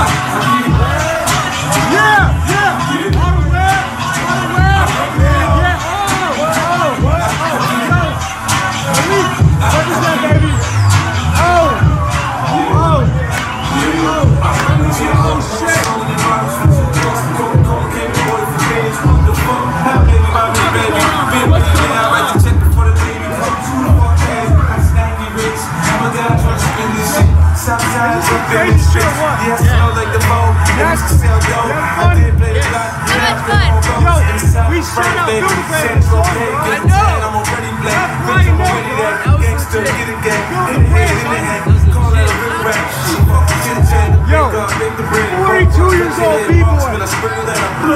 Sometimes black. Bitch, I'm already that. Gangster, get it gang. Hit it head in the head. Call that a real rap. Get it jet. Yo, Make the bread. 42 years old B-boy. I'm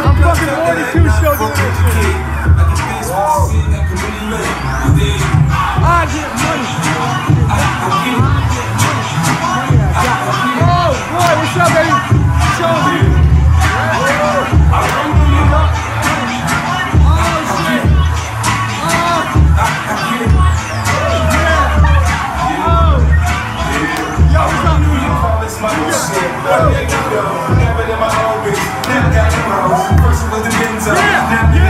I'm fucking 42 still doing this shit. Money shit. Never my own bitch. Got the. First it was the Benzo. Now the.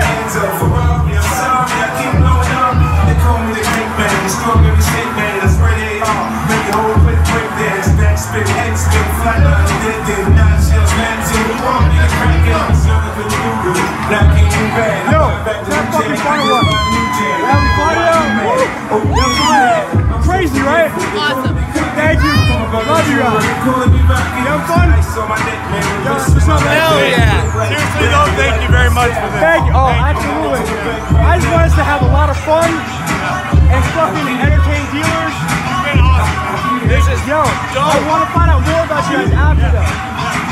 For I'm sorry. I keep blowing up. They call me the man. Strawberry shake man. Make it whole quick dance. Head flat line. Dead dead. Nine shells, man. The. Do that the fucking. Crazy, right? Awesome. Thank you. Love you guys. You have fun? Yo, what's up, man? Hell yeah. Seriously though, thank you very much for this. Thank you. Oh, absolutely. I just want us to have a lot of fun and fucking entertain dealers. It's been awesome. This is Yo, I want to find out more about you guys after that.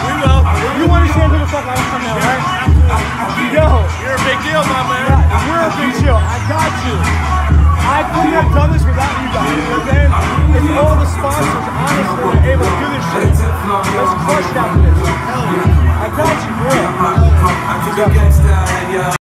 We will. You understand who the fuck I am now, right? Yo, You're a big deal, my man. yeah, we're a big deal. I got you. I couldn't have done this without you guys. You I'm saying? It's all the sponsors, honestly, that are able to do this shit. Let's crush that.